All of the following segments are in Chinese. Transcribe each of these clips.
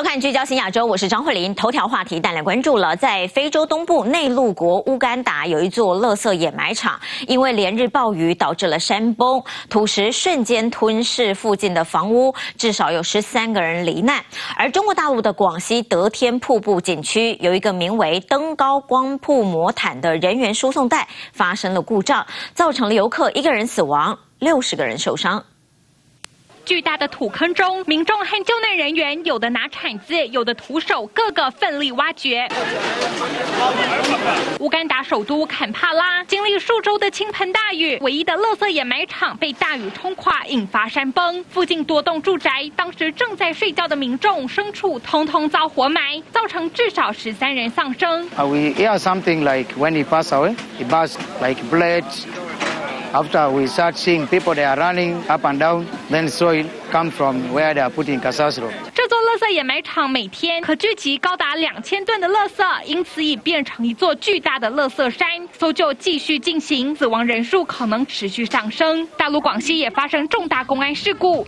收看聚焦新亚洲，我是张慧玲。头条话题大家关注了，在非洲东部内陆国乌干达有一座垃圾掩埋场，因为连日暴雨导致了山崩，土石瞬间吞噬附近的房屋，至少有十三个人罹难。而中国大陆的广西德天瀑布景区有一个名为登高光瀑魔毯的人员输送带发生了故障，造成了游客一个人死亡，六十个人受伤。巨大的土坑中，民众和救难人员有的拿铲子，有的徒手，个个奋力挖掘。乌干达首都坎帕拉经历数周的倾盆大雨，唯一的垃圾掩埋场被大雨冲垮，引发山崩。附近多栋住宅，当时正在睡觉的民众、牲畜通通遭活埋，造成至少十三人丧生。We hear something like when he pass away, he pass like blood. After we start seeing people, they are running up and down. Then soil come from where they are putting Kasasro. 这座垃圾掩埋场每天可聚集高达两千吨的垃圾，因此已变成一座巨大的垃圾山。搜救继续进行，死亡人数可能持续上升。大陆广西也发生重大公安事故。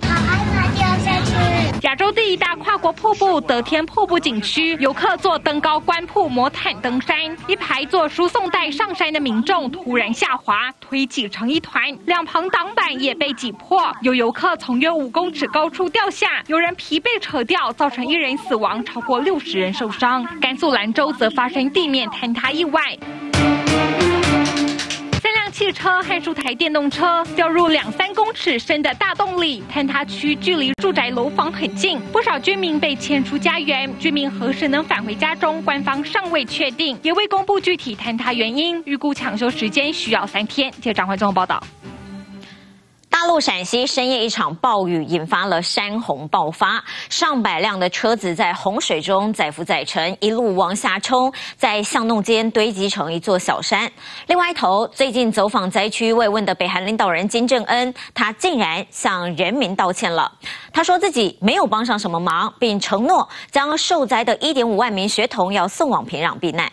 亚洲第一大跨国瀑布——德天瀑布景区，游客坐登高观瀑魔毯登山，一排坐输送带上山的民众突然下滑，推挤成一团，两旁挡板也被挤破，有游客从约五公尺高处掉下，有人皮被扯掉，造成一人死亡，超过六十人受伤。甘肃兰州则发生地面坍塌意外。三辆汽车和数台电动车掉入两三公尺深的大洞里，坍塌区距离住宅楼房很近，不少居民被迁出家园。居民何时能返回家中，官方尚未确定，也未公布具体坍塌原因，预估抢修时间需要三天。接张焕综合报道。大陆陕西深夜一场暴雨引发了山洪爆发，上百辆的车子在洪水中载浮载沉，一路往下冲，在巷弄间堆积成一座小山。另外一头，最近走访灾区慰问的北韩领导人金正恩，他竟然向人民道歉了。他说自己没有帮上什么忙，并承诺将受灾的1.5万名学童要送往平壤避难。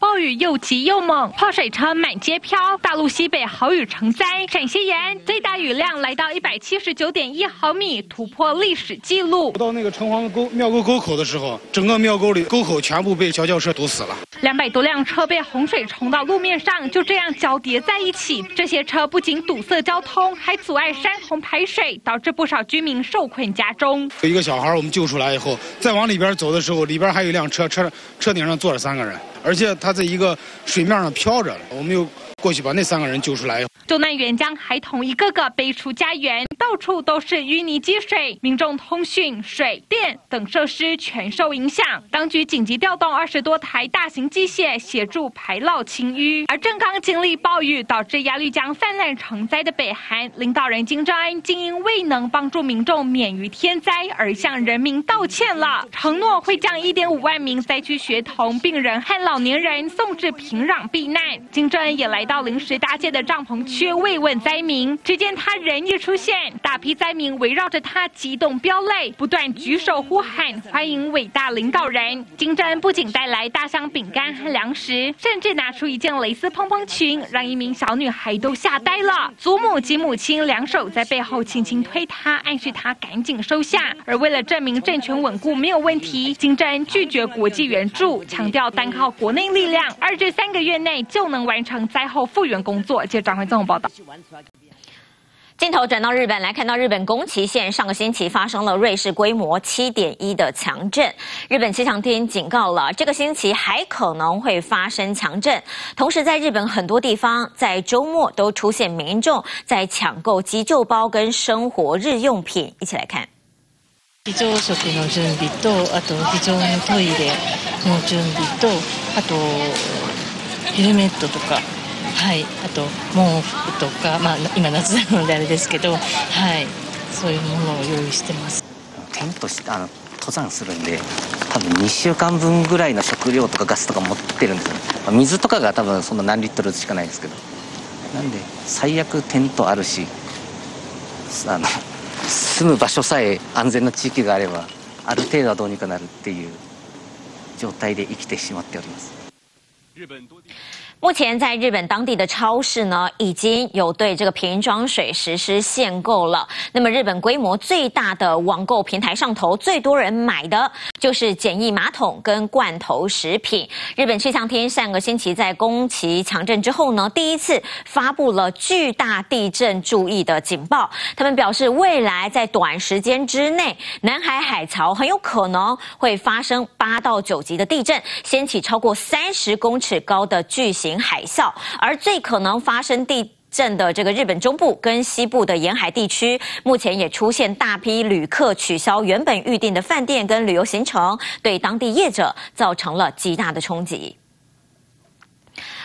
暴雨又急又猛，泡水车满街飘。大陆西北豪雨成灾，陕西延安最大雨量来到一百七十九点一毫米，突破历史记录。到那个城隍沟庙沟沟口的时候，整个庙沟里沟口全部被小轿车堵死了。两百多辆车被洪水冲到路面上，就这样交叠在一起。这些车不仅堵塞交通，还阻碍山洪排水，导致不少居民受困家中。有一个小孩我们救出来以后，再往里边走的时候，里边还有一辆车，车车顶上坐着三个人。而且它在一个水面上漂着，我们又过去把那三个人救出来。救难员将孩童一个个背出家园，到处都是淤泥积水，民众通讯、水电等设施全受影响。当局紧急调动二十多台大型机械协助排涝清淤。而正刚经历暴雨导致鸭绿江泛滥成灾的北韩领导人金正恩，竟因未能帮助民众免于天灾而向人民道歉了，承诺会将一点五万名灾区学童、病人和老年人送至平壤避难。金正恩也来到临时搭建的帐篷区。慰问灾民，只见他人一出现，大批灾民围绕着他激动飙泪，不断举手呼喊欢迎伟大领导人。金正恩不仅带来大箱饼干和粮食，甚至拿出一件蕾丝蓬蓬裙，让一名小女孩都吓呆了。祖母及母亲两手在背后轻轻推他，暗示他赶紧收下。而为了证明政权稳固没有问题，金正恩拒绝国际援助，强调单靠国内力量，二至三个月内就能完成灾后复原工作。接转回综合。报道。镜头转到日本来看到日本宫崎县上个星期发生了瑞士规模七点一的强震，日本气象厅警告了，这个星期还可能会发生强震。同时，在日本很多地方在周末都出现民众在抢购急救包跟生活日用品，一起来看。非常食の準備とあと非常のトイレの準備とあとヘルメットとか。 はい、あと毛布とか、まあ、今夏なのであれですけど、はい、そういうものを用意してます。テントしてあの登山するんで多分2週間分ぐらいの食料とかガスとか持ってるんですよ、まあ、水とかが多分そんな何リットルしかないですけど。なんで最悪テントあるしあの住む場所さえ安全な地域があればある程度はどうにかなるっていう状態で生きてしまっております。目前在日本当地的超市呢，已经有对这个瓶装水实施限购了。那么日本规模最大的网购平台上头，最多人买的就是简易马桶跟罐头食品。日本气象厅上个星期在宫崎强震之后呢，第一次发布了巨大地震注意的警报。他们表示，未来在短时间之内，南海海槽很有可能会发生八到九级的地震，掀起超过三十公尺高的巨型。海啸，而最可能发生地震的这个日本中部跟西部的沿海地区，目前也出现大批旅客取消原本预定的饭店跟旅游行程，对当地业者造成了极大的冲击。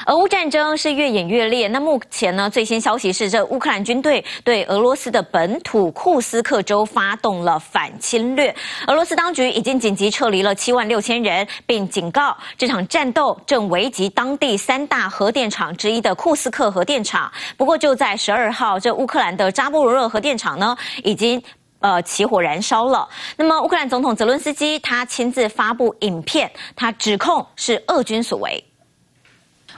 俄乌战争是越演越烈。那目前呢，最新消息是，这乌克兰军队对俄罗斯的本土库斯克州发动了反侵略。俄罗斯当局已经紧急撤离了七万六千人，并警告这场战斗正危及当地三大核电厂之一的库斯克核电厂。不过，就在十二号，这乌克兰的扎波罗热核电厂呢，已经呃起火燃烧了。那么，乌克兰总统泽伦斯基他亲自发布影片，他指控是俄军所为。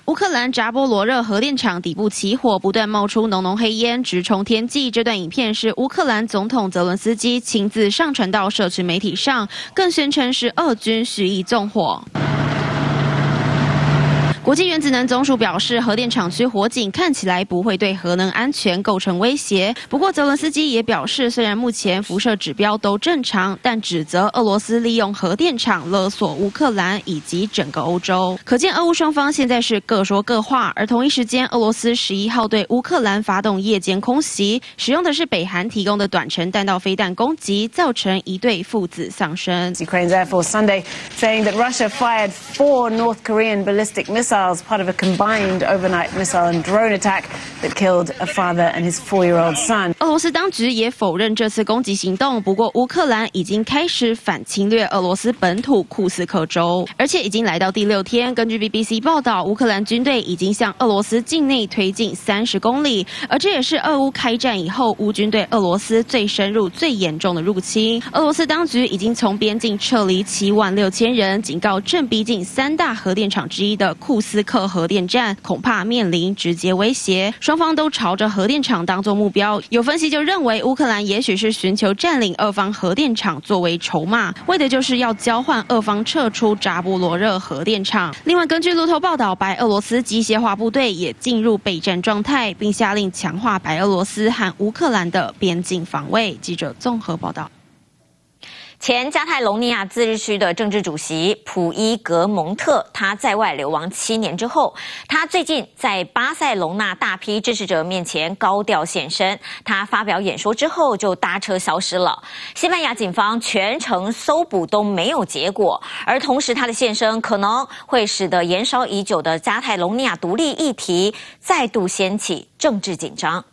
乌克兰扎波罗热核电厂底部起火，不断冒出浓浓黑烟，直冲天际。这段影片是乌克兰总统泽伦斯基亲自上传到社区媒体上，更宣称是俄军蓄意纵火。国际原子能总署表示，核电厂区火警看起来不会对核能安全构成威胁。不过，泽伦斯基也表示，虽然目前辐射指标都正常，但指责俄罗斯利用核电厂勒索乌克兰以及整个欧洲。可见，俄乌双方现在是各说各话。而同一时间，俄罗斯十一号对乌克兰发动夜间空袭，使用的是北韩提供的短程弹道飞弹攻击，造成一对父子丧生。Ukraine's Air Force Sunday saying that Russia fired four North Korean ballistic missiles. Part of a combined overnight missile and drone attack that killed a father and his four-year-old son. 俄罗斯当局也否认这次攻击行动，不过乌克兰已经开始反侵略俄罗斯本土库斯克州，而且已经来到第六天。根据 BBC 报道，乌克兰军队已经向俄罗斯境内推进三十公里，而这也是俄乌开战以后乌军对俄罗斯最深入、最严重的入侵。俄罗斯当局已经从边境撤离七万六千人，警告正逼近三大核电厂之一的库斯斯克核电站恐怕面临直接威胁，双方都朝着核电厂当作目标。有分析就认为，乌克兰也许是寻求占领俄方核电厂作为筹码，为的就是要交换俄方撤出扎波罗热核电厂。另外，根据路透报道，白俄罗斯机械化部队也进入备战状态，并下令强化白俄罗斯和乌克兰的边境防卫。记者综合报道。前加泰隆尼亚自治区的政治主席普伊格蒙特，他在外流亡七年之后，他最近在巴塞隆纳大批支持者面前高调现身。他发表演说之后就搭车消失了。西班牙警方全程搜捕都没有结果，而同时他的现身可能会使得延烧已久的加泰隆尼亚独立议题再度掀起政治紧张。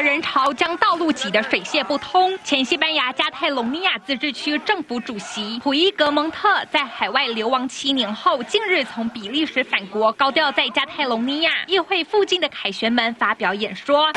人潮将道路挤得水泄不通。前西班牙加泰隆尼亚自治区政府主席普伊格蒙特在海外流亡七年后，近日从比利时返国，高调在加泰隆尼亚议会附近的凯旋门发表演说。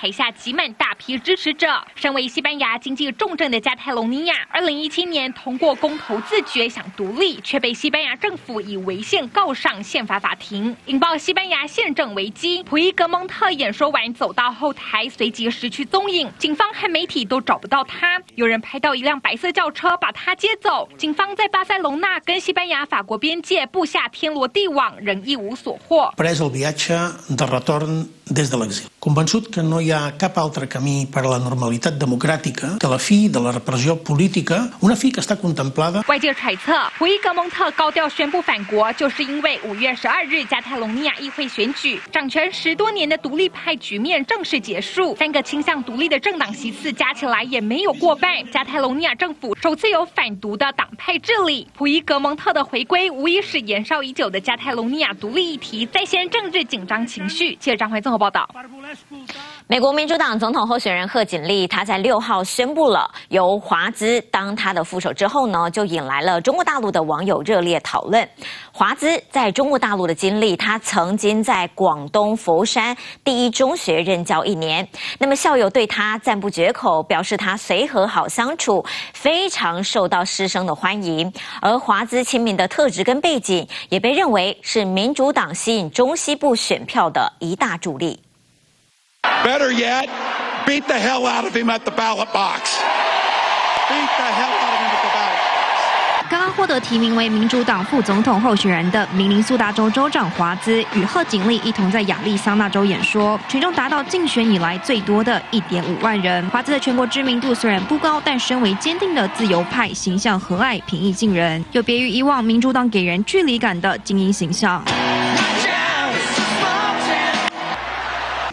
台下挤满大批支持者。身为西班牙经济重镇的加泰隆尼亚，二零一七年通过公投自决想独立，却被西班牙政府以违宪告上宪法法庭，引爆西班牙宪政危机。普伊格蒙特演说完走到后台，随即失去踪影，警方和媒体都找不到他。有人拍到一辆白色轿车把他接走。警方在巴塞隆纳跟西班牙、法国边界布下天罗地网，仍一无所获。Pres el viatge de retorn des de l'exili. Convençut que no hi ha cap altre camí per a la normalitat democràtica que la fi de la repressió política, una fi que està contemplada. 外界揣测，普伊格蒙特高调宣布返国，就是因为五月十二日加泰隆尼亚议会选举，掌权十多年的独立派局面正式结束，三个倾向独立的政党席次加起来也没有过半，加泰隆尼亚政府首次有反独的党派治理。普伊格蒙特的回归，无疑使延烧已久的加泰隆尼亚独立议题再掀政治紧张情绪。记者张怀综合报道。美国民主党总统候选人贺锦丽，他在六号宣布了由华资当他的副手之后呢，就引来了中国大陆的网友热烈讨论。华资在中国大陆的经历，他曾经在广东佛山第一中学任教一年，那么校友对他赞不绝口，表示他随和好相处，非常受到师生的欢迎。而华资亲民的特质跟背景，也被认为是民主党吸引中西部选票的一大助力。Better yet, beat the hell out of him at the ballot box. Beat the hell out of him at the ballot 刚刚获得提名为民主党副总统候选人的明尼苏达州州长华兹与贺锦丽一同在亚利桑那州演说，群众达到竞选以来最多的一点五万人。华兹的全国知名度虽然不高，但身为坚定的自由派，形象和蔼、平易近人，有别于以往民主党给人距离感的精英形象。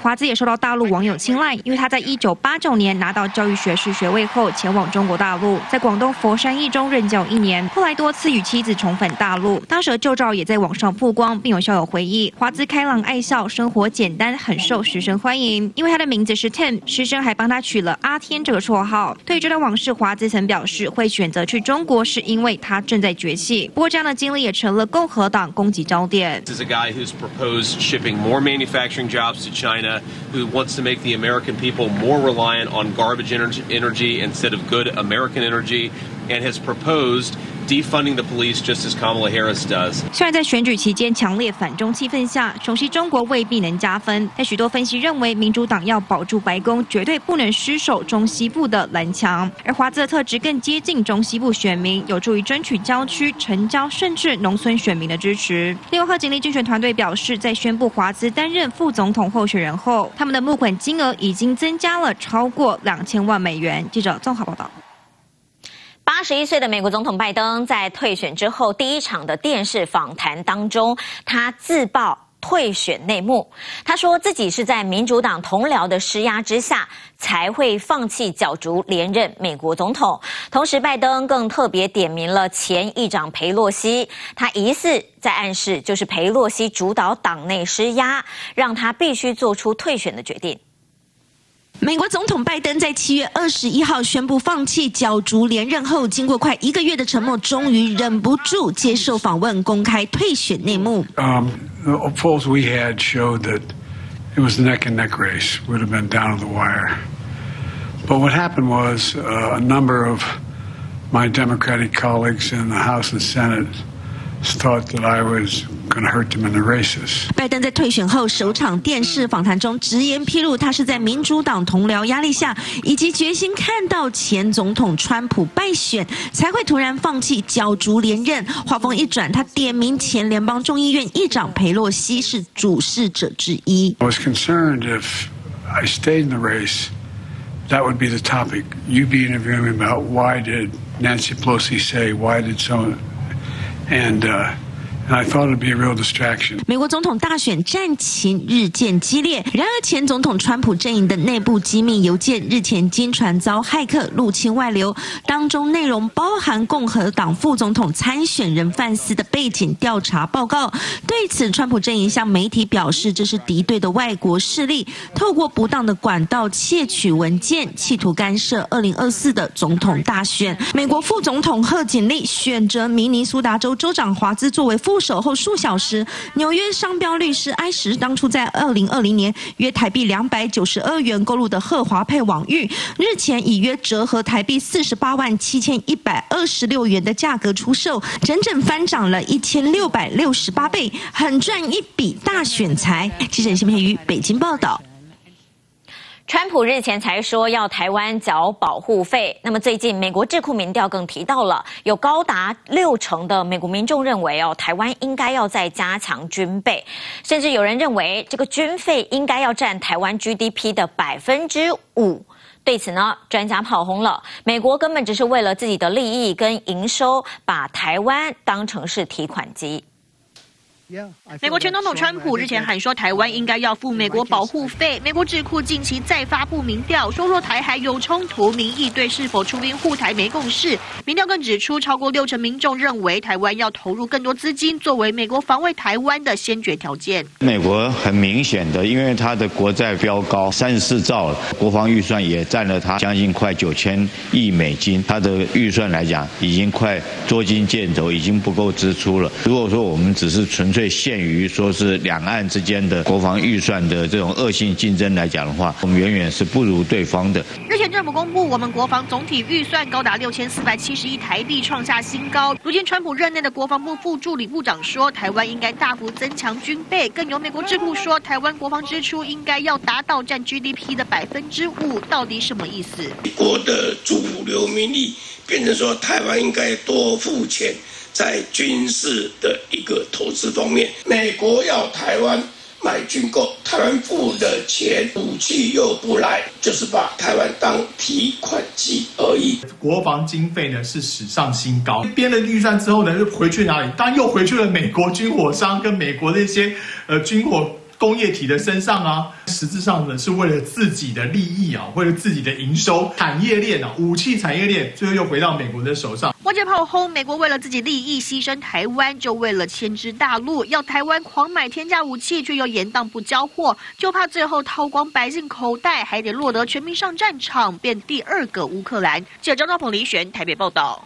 华兹也受到大陆网友青睐，因为他在一九八九年拿到教育学士学位后，前往中国大陆，在广东佛山一中任教一年，后来多次与妻子重返大陆。当时的旧照也在网上曝光，并有校友回忆，华兹开朗爱笑，生活简单，很受学生欢迎。因为他的名字是 Tim，师生还帮他取了阿天这个绰号。对于这段往事，华兹曾表示，会选择去中国是因为他正在崛起。不过这样的经历也成了共和党攻击焦点。This is a guy who's proposed shipping more manufacturing jobs to China. Who wants to make the American people more reliant on garbage energy instead of good American energy, and has proposed defunding the police just as Kamala Harris does. 虽然在选举期间强烈反中气氛下，熟悉中国未必能加分，但许多分析认为，民主党要保住白宫，绝对不能失守中西部的蓝墙。而华兹的特质更接近中西部选民，有助于争取郊区、城郊甚至农村选民的支持。另外，贺锦丽竞选团队表示，在宣布华兹担任副总统候选人后，他们的募款金额已经增加了超过两千万美元。记者综合报道。八十一岁的美国总统拜登在退选之后第一场的电视访谈当中，他自曝退选内幕。他说自己是在民主党同僚的施压之下才会放弃角逐连任美国总统。同时，拜登更特别点名了前议长佩洛西，他疑似在暗示就是佩洛西主导党内施压，让他必须做出退选的决定。美国总统拜登在七月二十一号宣布放弃角逐连任后，经过快一个月的沉默，终于忍不住接受访问，公开退选内幕。Um, the polls we had showed that it was neck and neck race, would have been down to the wire. But what happened was uh, a number of my Democratic colleagues in the House and Senate thought that I was going to hurt him in the races 拜登在退选后首场电视访谈中直言披露，他是在民主党同僚压力下，以及决心看到前总统川普败选，才会突然放弃角逐连任。话锋一转，他点名前联邦众议院议长佩洛西是主事者之一。I was concerned if I stayed in the race, that would be the topic. You'd be interviewing me about why did Nancy Pelosi say, why did someone, and uh, I thought it'd be a real distraction. 美国总统大选战情日渐激烈，然而前总统川普阵营的内部机密邮件日前经传遭骇客入侵外流，当中内容包含共和党副总统参选人范斯的背景调查报告。对此，川普阵营向媒体表示，这是敌对的外国势力透过不当的管道窃取文件，企图干涉2024的总统大选。美国副总统贺锦丽选择明尼苏达州州长华兹作为副。手后数小时，纽约商标律师埃什当初在二零二零年约台币两百九十二元购入的赫华佩网域，日前以约折合台币四十八万七千一百二十六元的价格出售，整整翻涨了一千六百六十八倍，很赚一笔大选财。记者新片于北京报道。川普日前才说要台湾缴保护费，那么最近美国智库民调更提到了，有高达六成的美国民众认为哦，台湾应该要再加强军备，甚至有人认为这个军费应该要占台湾 GDP 的百分之五。对此呢，专家炮轰了，美国根本只是为了自己的利益跟营收，把台湾当成是提款机。美国前总统川普日前喊说，台湾应该要付美国保护费。美国智库近期再发布民调，说若台海有冲突，民意对是否出兵护台没共识。民调更指出，超过六成民众认为台湾要投入更多资金，作为美国防卫台湾的先决条件。美国很明显的，因为它的国债飙高，三十四兆，国防预算也占了它将近快九千亿美金，它的预算来讲，已经快捉襟见肘，已经不够支出了。如果说我们只是纯粹限于说是两岸之间的国防预算的这种恶性竞争来讲的话，我们远远是不如对方的。日前政府公布，我们国防总体预算高达六千四百七十亿台币，创下新高。如今，川普任内的国防部副助理部长说，台湾应该大幅增强军备。更由美国智库说，台湾国防支出应该要达到占 GDP 的百分之五。到底什么意思？国的主流民意变成说，台湾应该多付钱。在军事的一个投资方面，美国要台湾买军购，台湾付的钱武器又不来，就是把台湾当提款机而已。国防经费呢是史上新高，编了预算之后呢又回去哪里？但又回去了美国军火商跟美国的一些呃军火。工业体的身上啊，实质上呢是为了自己的利益啊，为了自己的营收，产业链啊，武器产业链，最后又回到美国的手上。外界炮轰美国为了自己利益牺牲台湾，就为了牵制大陆，要台湾狂买天价武器，却又严当不交货，就怕最后掏光百姓口袋，还得落得全民上战场，变第二个乌克兰。记者张兆鹏、李璇台北报道。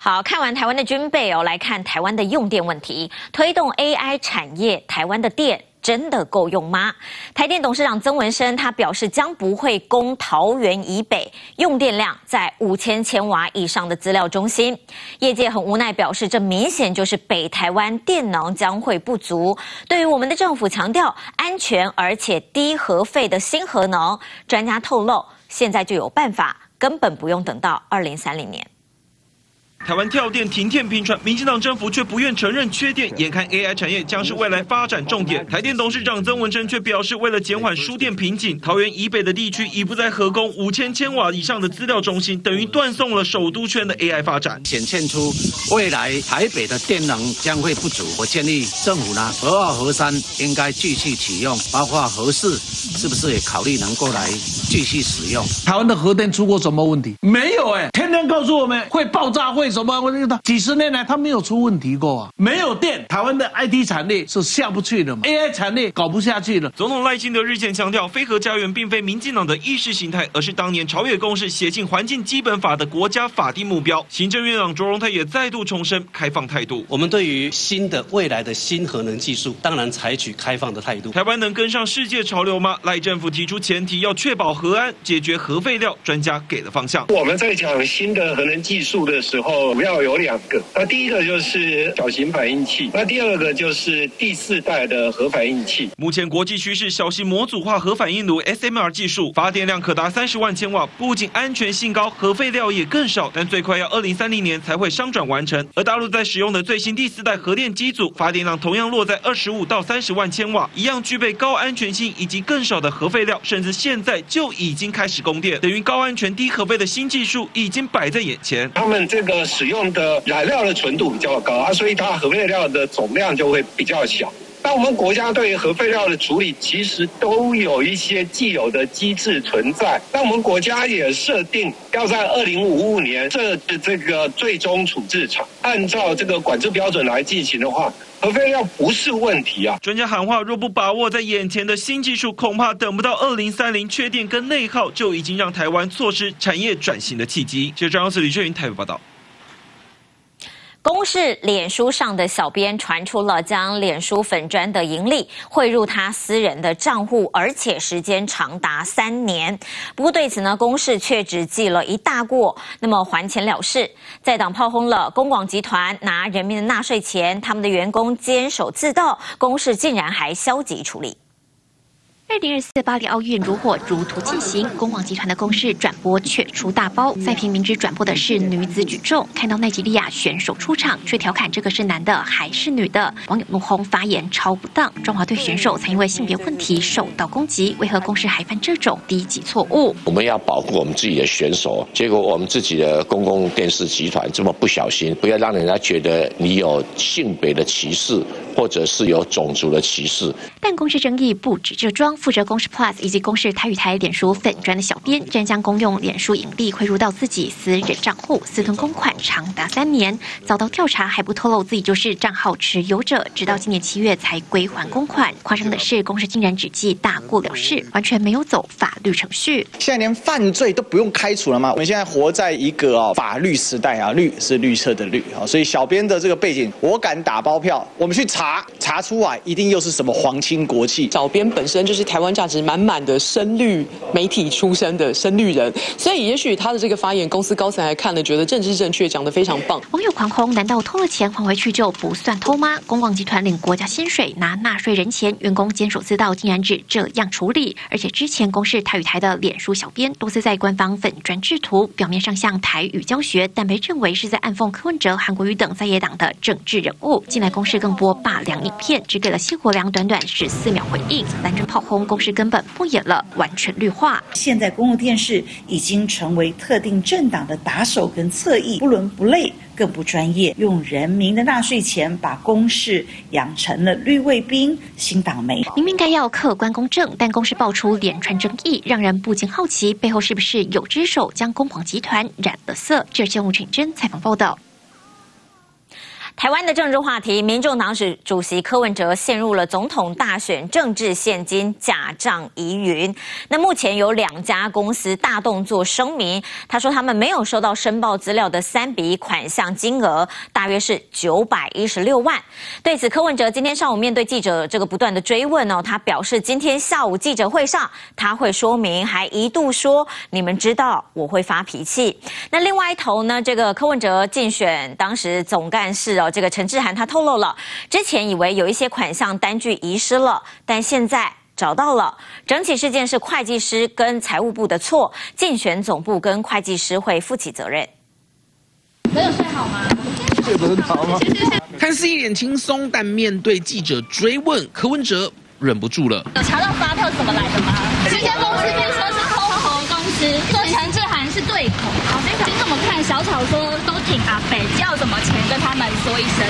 好看完台湾的军备哦，来看台湾的用电问题。推动 AI 产业，台湾的电真的够用吗？台电董事长曾文生他表示，将不会供桃园以北用电量在五千千瓦以上的资料中心。业界很无奈，表示这明显就是北台湾电能将会不足。对于我们的政府强调安全而且低核废的新核能，专家透露，现在就有办法，根本不用等到二零三零年。台湾跳电停电频传，民进党政府却不愿承认缺电，眼看 AI 产业将是未来发展重点。台电董事长曾文生却表示，为了减缓输电瓶颈，桃园以北的地区已不再合供五千千瓦以上的资料中心，等于断送了首都圈的 AI 发展，显现出未来台北的电能将会不足。我建议政府呢，核二核三应该继续启用，包括核四，是不是也考虑能够来继续使用？台湾的核电出过什么问题？没有哎，天天告诉我们会爆炸会。什么？我这个几十年来，他没有出问题过啊！没有电，台湾的 IT 产业是下不去的嘛？AI 产业搞不下去了。总统赖清德日前强调，飞核家园并非民进党的意识形态，而是当年朝野共识写进环境基本法的国家法定目标。行政院长卓荣泰也再度重申开放态度。我们对于新的未来的新核能技术，当然采取开放的态度。台湾能跟上世界潮流吗？赖政府提出前提，要确保核安，解决核废料。专家给了方向。我们在讲新的核能技术的时候。主要有两个，那第一个就是小型反应器，那第二个就是第四代的核反应器。目前国际趋势，小型模组化核反应炉 SMR 技术，发电量可达三十万千瓦，不仅安全性高，核废料也更少，但最快要二零三零年才会商转完成。而大陆在使用的最新第四代核电机组，发电量同样落在二十五到三十万千瓦，一样具备高安全性以及更少的核废料，甚至现在就已经开始供电，等于高安全低核废的新技术已经摆在眼前。他们这个。使用的燃料的纯度比较高啊，所以它核废料的总量就会比较小。那我们国家对于核废料的处理，其实都有一些既有的机制存在。那我们国家也设定要在二零五五年设置这个最终处置厂，按照这个管制标准来进行的话，核废料不是问题啊。专家喊话：若不把握在眼前的新技术，恐怕等不到二零三零，缺电跟内耗就已经让台湾错失产业转型的契机。记者张思李炫云台北报道。公示脸书上的小编传出了将脸书粉砖的盈利汇入他私人的账户，而且时间长达三年。不过对此呢，公示却只记了一大过，那么还钱了事。在党炮轰了公广集团拿人民的纳税钱，他们的员工坚守自盗，公示竟然还消极处理。二零二四巴黎奥运如火如荼进行，公网集团的公式转播却出大包。赛评明知转播的是女子举重，看到奈及利亚选手出场，却调侃这个是男的还是女的，网友怒轰发言超不当。中华队选手曾因为性别问题受到攻击，为何公司还犯这种低级错误？我们要保护我们自己的选手，结果我们自己的公共电视集团这么不小心，不要让人家觉得你有性别的歧视，或者是有种族的歧视。但公司争议不止这桩。负责公视 Plus 以及公视台语台脸书粉专的小编，竟然将公用脸书盈利汇入到自己私人账户，私吞公款长达三年，遭到调查还不透露自己就是账号持有者，直到今年七月才归还公款。夸张的是，公司竟然只记大过了事，完全没有走法律程序。现在连犯罪都不用开除了吗？我们现在活在一个哦法律时代啊，绿是绿色的绿啊，所以小编的这个背景，我敢打包票，我们去查查出来，一定又是什么皇亲国戚。小编本身就是。台湾价值满满的深绿媒体出身的深绿人，所以也许他的这个发言，公司高层还看了，觉得政治正确，讲得非常棒。网友狂轰：难道偷了钱还回去就不算偷吗？公广集团领国家薪水，拿纳税人钱，员工坚守自盗，竟然只这样处理？而且之前公示台语台的脸书小编多次在官方粉专制图，表面上向台语教学，但被认为是在暗讽柯文哲、韩国瑜等在野党的政治人物。近来公示更播罢良影片，只给了谢国良短短十四秒回应，蓝军炮轰。公司根本不演了，完全绿化。现在公共电视已经成为特定政党的打手跟侧翼，不伦不类，更不专业，用人民的纳税钱把公视养成了绿卫兵、新党媒。明明该要客观公正，但公司爆出连串争议，让人不禁好奇，背后是不是有只手将公广集团染了色？这是吴品珍采访报道。台湾的政治话题，民众党史主席柯文哲陷入了总统大选政治现金假账疑云。那目前有两家公司大动作声明，他说他们没有收到申报资料的三笔款项金额，大约是九百一十六万。对此，柯文哲今天上午面对记者这个不断的追问哦，他表示今天下午记者会上他会说明，还一度说你们知道我会发脾气。那另外一头呢，这个柯文哲竞选当时总干事哦。这个陈志涵他透露了，之前以为有一些款项单据遗失了，但现在找到了。整起事件是会计师跟财务部的错，竞选总部跟会计师会负起责任。没有睡好吗？睡得很好吗？看似一脸轻松，但面对记者追问，柯文哲忍不住了。有查到发票怎么来的吗？这间公司听说是空头公司，说陈志涵是对口。好，你怎么看？小草说请阿北，叫什么钱跟他们说一声。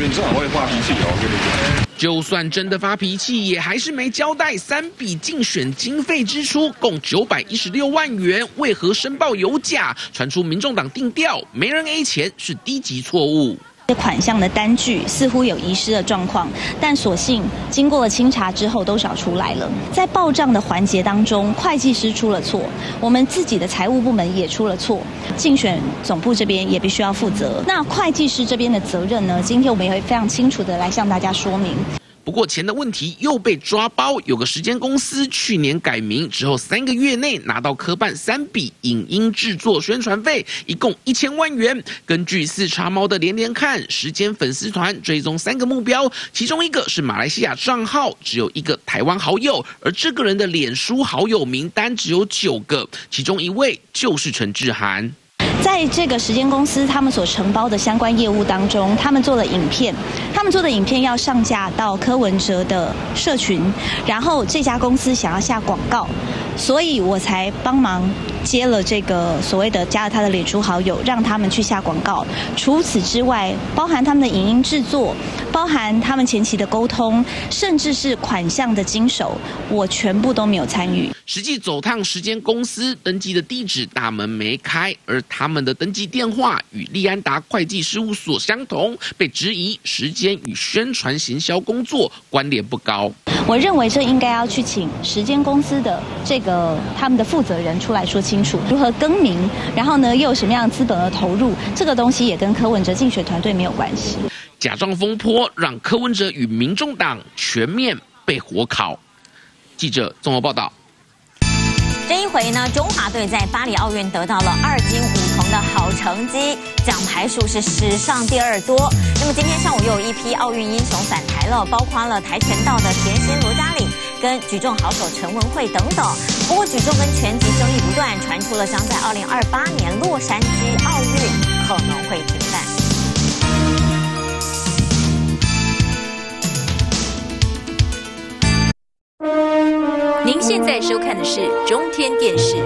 你正好会发脾气哦，跟你讲。就算真的发脾气，也还是没交代三笔竞选经费支出共九百一十六万元，为何申报有假？传出民众党定调，没人 A 钱是低级错误。这款项的单据似乎有遗失的状况，但所幸经过了清查之后都找出来了。在报账的环节当中，会计师出了错，我们自己的财务部门也出了错，竞选总部这边也必须要负责。那会计师这边的责任呢？今天我们也会非常清楚的来向大家说明。不过钱的问题又被抓包，有个时间公司去年改名之后，三个月内拿到科办三笔影音制作宣传费，一共一千万元。根据四查猫的连连看，时间粉丝团追踪三个目标，其中一个是马来西亚账号，只有一个台湾好友，而这个人的脸书好友名单只有九个，其中一位就是陈志涵。在这个时间公司，他们所承包的相关业务当中，他们做了影片，他们做的影片要上架到柯文哲的社群，然后这家公司想要下广告，所以我才帮忙接了这个所谓的加了他的脸书好友，让他们去下广告。除此之外，包含他们的影音制作，包含他们前期的沟通，甚至是款项的经手，我全部都没有参与。实际走趟时间公司登记的地址大门没开，而他们的登记电话与利安达会计事务所相同，被质疑时间与宣传行销工作关联不高。我认为这应该要去请时间公司的这个他们的负责人出来说清楚，如何更名，然后呢又有什么样的资本的投入，这个东西也跟柯文哲竞选团队没有关系。假装风波让柯文哲与民众党全面被火烤。记者综合报道。这一回呢，中华队在巴黎奥运得到了二金五铜的好成绩，奖牌数是史上第二多。那么今天上午又有一批奥运英雄返台了，包括了跆拳道的田心罗嘉玲。跟举重好手陈文慧等等。不过举重跟拳击争议不断，传出了将在二零二八年洛杉矶奥运可能会停办。您现在收看的是中天电视。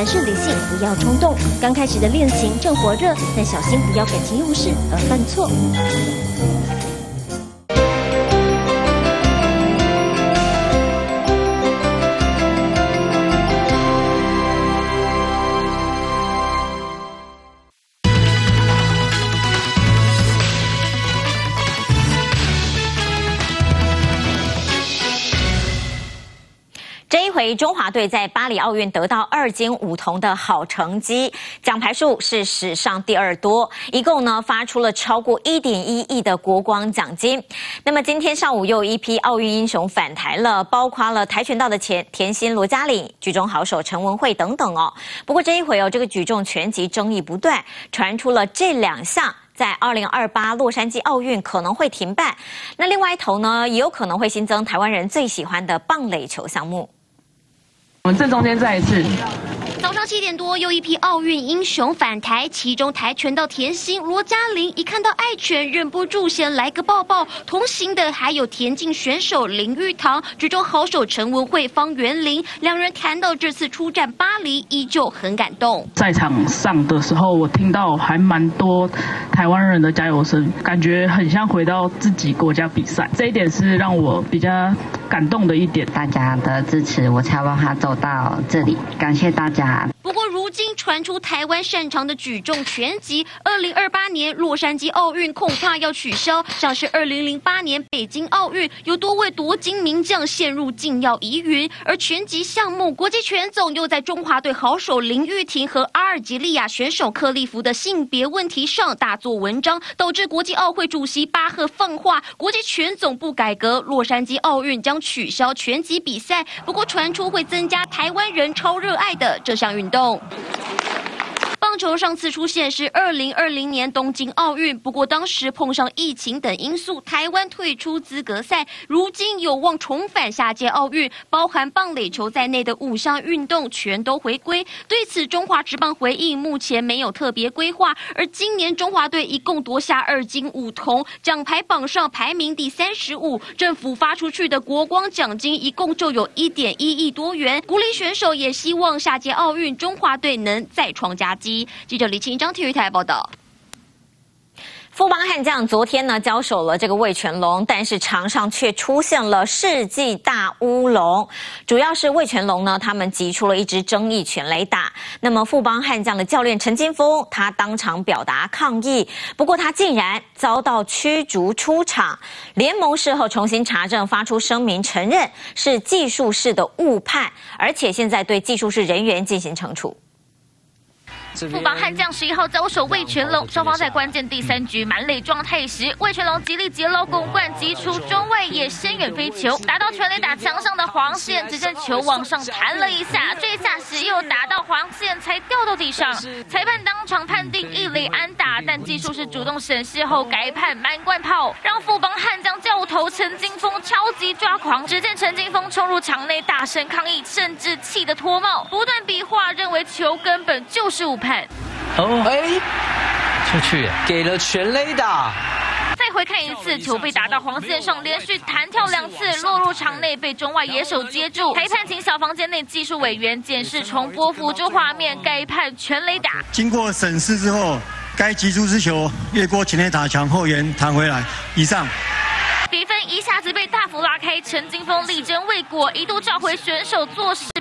凡事理性，不要冲动。刚开始的恋情正火热，但小心不要感情用事而犯错。中华队在巴黎奥运得到二金五铜的好成绩，奖牌数是史上第二多，一共呢发出了超过一点一亿的国光奖金。那么今天上午又有一批奥运英雄返台了，包括了跆拳道的前田心罗嘉玲、举重好手陈文慧等等哦。不过这一回哦，这个举重拳击争议不断，传出了这两项在二零二八洛杉矶奥运可能会停办。那另外一头呢，也有可能会新增台湾人最喜欢的棒垒球项目。我们正中间再一次。早上七点多，又一批奥运英雄返台，其中跆拳道甜心罗嘉玲一看到爱犬，忍不住先来个抱抱。同行的还有田径选手林玉堂、举重好手陈文慧、方元林，两人谈到这次出战巴黎，依旧很感动。在场上的时候，我听到还蛮多台湾人的加油声，感觉很像回到自己国家比赛，这一点是让我比较感动的一点。大家的支持，我才让他走到这里，感谢大家。不过，如今传出台湾擅长的举重拳击，二零二八年洛杉矶奥运恐怕要取消。像是二零零八年北京奥运，有多位夺金名将陷入禁药疑云。而拳击项目，国际拳总又在中华队好手林玉婷和阿尔及利亚选手克利夫的性别问题上大做文章，导致国际奥会主席巴赫放话，国际拳总不改革，洛杉矶奥运将取消拳击比赛。不过传出会增加台湾人超热爱的这项运动。棒球上次出现是二零二零年东京奥运，不过当时碰上疫情等因素，台湾退出资格赛。如今有望重返下届奥运，包含棒垒球在内的五项运动全都回归。对此，中华职棒回应目前没有特别规划。而今年中华队一共夺下二金五铜，奖牌榜上排名第三十五。政府发出去的国光奖金一共就有一点一亿多元，鼓励选手，也希望下届奥运中华队能再创佳绩。记者李清章体育台报道。富邦悍将昨天呢交手了这个魏全龙，但是场上却出现了世纪大乌龙，主要是魏全龙呢他们击出了一支争议全雷打。那么富邦悍将的教练陈金峰他当场表达抗议，不过他竟然遭到驱逐出场。联盟事后重新查证，发出声明承认是技术室的误判，而且现在对技术室人员进行惩处。富邦悍将十一号交手魏全龙，双方在关键第三局满垒状态时，魏全龙极力截捞拱冠击出中外野深远飞球，打到全垒打墙上的黄线，只见球往上弹了一下，坠下时又打到黄线才掉到地上。裁判当场判定一垒安打，但技术是主动审视后改判满贯炮，让富邦悍将教头陈金峰超级抓狂。只见陈金峰冲入场内大声抗议，甚至气得脱帽，不断比划，认为球根本就是误判。哦，哎，出去给了全垒打。再回看一次，球被打到黄线上，连续弹跳两次，落入场内，被中外野手接住。裁判请小房间内技术委员检视重播辅助画面，该判全垒打。经过审视之后，该击出之球越过前垒打墙后沿弹回来。以上。比分一下子被大幅拉开，陈金峰力争未果，一度召回选手做事罢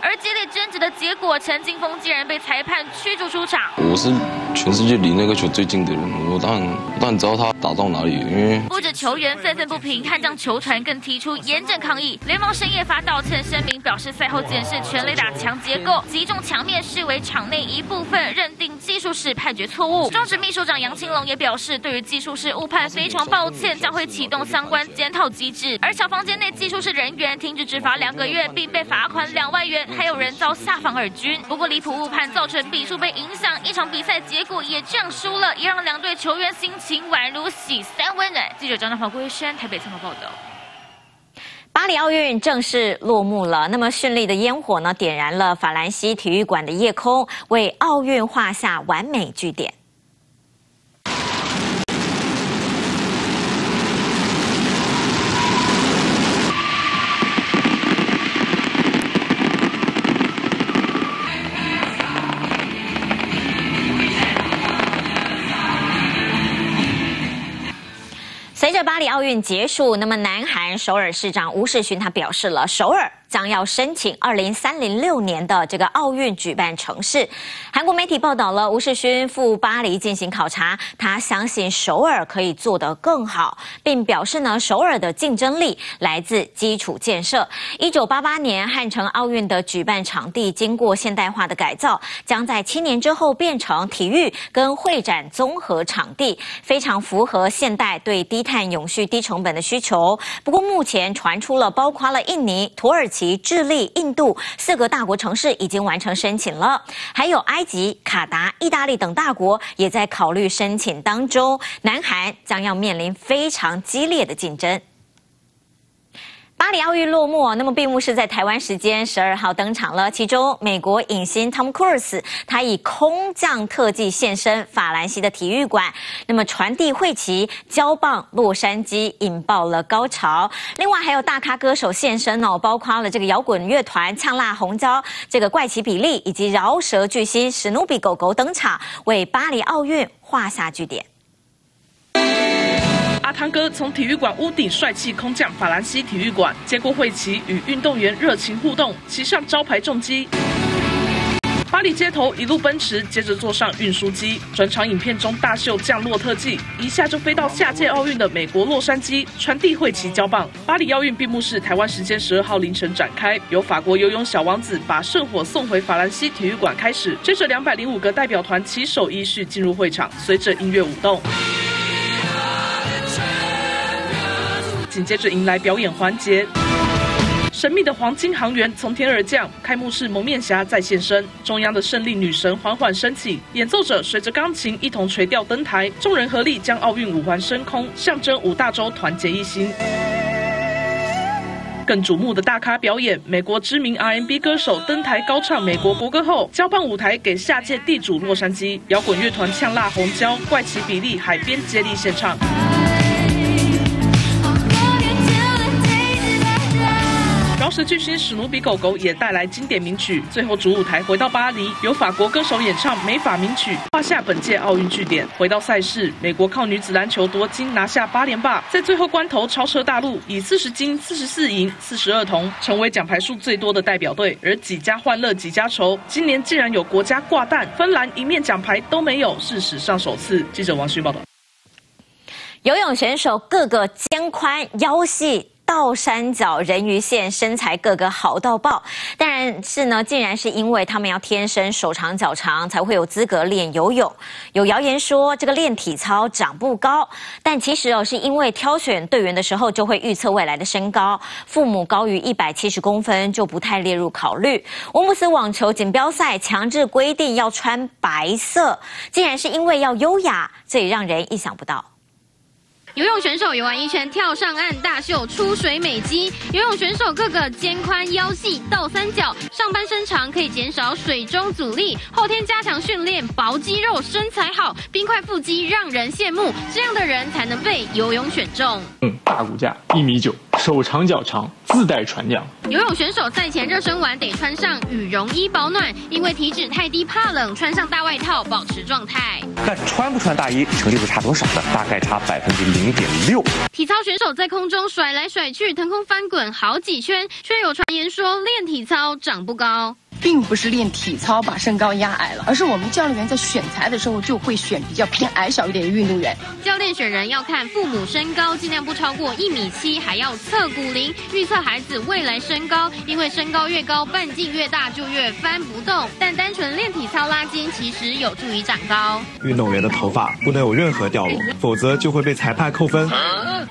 而激烈争执的结果，陈金峰竟然被裁判驱逐出场。我是全世界离那个球最近的人，我当然当然知道他打到哪里，因为不止球员愤愤不平，悍将球团更提出严正抗议。联盟深夜发道歉声明，表示赛后检视全垒打墙结构，击中墙面视为场内一部分，认定技术室判决错误。中职秘书长杨青龙也表示，对于技术室误判非常抱歉，将会启动。相关检讨机制，而小房间内技术室人员停止执法两个月，并被罚款两万元，还有人遭下放二军。不过离谱误判造成比数被影响，一场比赛结果也这样输了，也让两队球员心情宛如喜三温暖。记者张大华、郭一轩台北参考报道。巴黎奥运正式落幕了，那么绚丽的烟火呢，点燃了法兰西体育馆的夜空，为奥运画下完美句点。这巴黎奥运结束，那么南韩首尔市长吴世勋他表示了，首尔。将要申请二零三零六年的这个奥运举办城市。韩国媒体报道了吴世勋赴巴黎进行考察，他相信首尔可以做得更好，并表示呢，首尔的竞争力来自基础建设。一九八八年汉城奥运的举办场地经过现代化的改造，将在七年之后变成体育跟会展综合场地，非常符合现代对低碳、永续、低成本的需求。不过目前传出了包括了印尼、土耳其。智利、印度四个大国城市已经完成申请了，还有埃及、卡达、意大利等大国也在考虑申请当中。南韩将要面临非常激烈的竞争。巴黎奥运落幕，那么闭幕式在台湾时间十二号登场了。其中，美国影星 Tom Cruise 他以空降特技现身法兰西的体育馆，那么传递会旗、交棒洛杉矶，引爆了高潮。另外，还有大咖歌手现身哦，包括了这个摇滚乐团呛辣红椒、这个怪奇比利以及饶舌巨星史努比狗狗登场，为巴黎奥运画下句点。阿汤哥从体育馆屋顶帅气空降法兰西体育馆，接过会旗与运动员热情互动，骑上招牌重机。巴黎街头一路奔驰，接着坐上运输机，转场影片中大秀降落特技，一下就飞到下届奥运的美国洛杉矶，传递会旗交棒。巴黎奥运闭幕式台湾时间十二号凌晨展开，由法国游泳小王子把圣火送回法兰西体育馆开始，接着两百零五个代表团齐手依序进入会场，随着音乐舞动。紧接着迎来表演环节，神秘的黄金航员从天而降，开幕式蒙面侠再现身，中央的胜利女神缓缓升起，演奏者随着钢琴一同垂钓登台，众人合力将奥运五环升空，象征五大洲团结一心。更瞩目的大咖表演，美国知名 R&B 歌手登台高唱美国国歌后，交棒舞台给下届地主洛杉矶摇滚乐团呛辣红椒，怪奇比利海边接力献唱。是巨星史努比狗狗也带来经典名曲，最后主舞台回到巴黎，由法国歌手演唱美法名曲，画下本届奥运句点。回到赛事，美国靠女子篮球夺金，拿下八连霸，在最后关头超车大陆，以四十金、四十四银、四十二铜，成为奖牌数最多的代表队。而几家欢乐几家愁，今年竟然有国家挂蛋，芬兰一面奖牌都没有，是史上首次。记者王旭报道。游泳选手个个肩宽腰细。倒三角人鱼线，身材个个好到爆，但是呢，竟然是因为他们要天生手长脚长，才会有资格练游泳。有谣言说这个练体操长不高，但其实哦，是因为挑选队员的时候就会预测未来的身高，父母高于一百七十公分就不太列入考虑。乌姆斯网球锦标赛强制规定要穿白色，竟然是因为要优雅，这也让人意想不到。游泳选手游完一圈跳上岸，大秀出水美肌。游泳选手个个肩宽腰细，倒三角，上半身长可以减少水中阻力。后天加强训练，薄肌肉，身材好，冰块腹肌让人羡慕。这样的人才能被游泳选中。嗯，大骨架，一米九，手长脚长，自带船桨。游泳选手赛前热身完得穿上羽绒衣保暖，因为体脂太低怕冷，穿上大外套保持状态。但穿不穿大衣成绩会差多少呢？大概差百分之零零点六。体操选手在空中甩来甩去，腾空翻滚好几圈，却有传言说练体操长不高。并不是练体操把身高压矮了，而是我们教练员在选材的时候就会选比较偏矮小一点的运动员。教练选人要看父母身高，尽量不超过一米七，还要测骨龄，预测孩子未来身高。因为身高越高，半径越大，就越翻不动。但单纯练体操拉筋，其实有助于长高。运动员的头发不能有任何掉落，否则就会被裁判扣分。